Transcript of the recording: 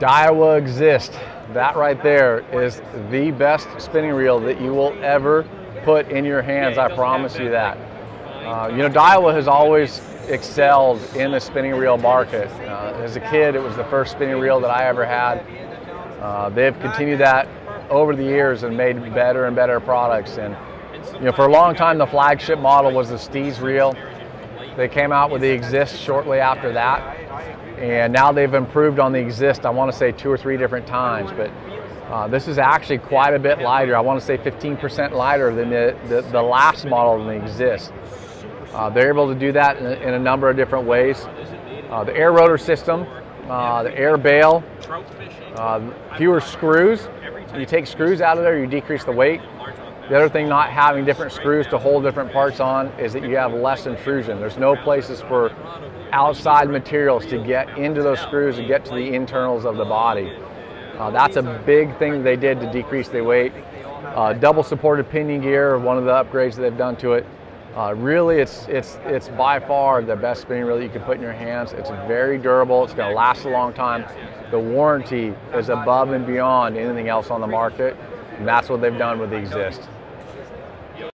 Daiwa Exist. That right there is the best spinning reel that you will ever put in your hands. I promise you that. Uh, you know, Daiwa has always excelled in the spinning reel market. Uh, as a kid, it was the first spinning reel that I ever had. Uh, they've continued that over the years and made better and better products. And you know, for a long time, the flagship model was the Steez reel. They came out with the Exist shortly after that, and now they've improved on the Exist. I want to say two or three different times, but uh, this is actually quite a bit lighter. I want to say 15% lighter than the, the, the last model than the Exist. Uh, they're able to do that in a, in a number of different ways. Uh, the air rotor system, uh, the air bail, uh, fewer screws. You take screws out of there, you decrease the weight. The other thing not having different screws to hold different parts on is that you have less intrusion. There's no places for outside materials to get into those screws and get to the internals of the body. Uh, that's a big thing they did to decrease the weight. Uh, double supported pinion gear, one of the upgrades that they've done to it. Uh, really, it's, it's, it's by far the best spinning reel you can put in your hands. It's very durable, it's going to last a long time. The warranty is above and beyond anything else on the market, and that's what they've done with the Exist.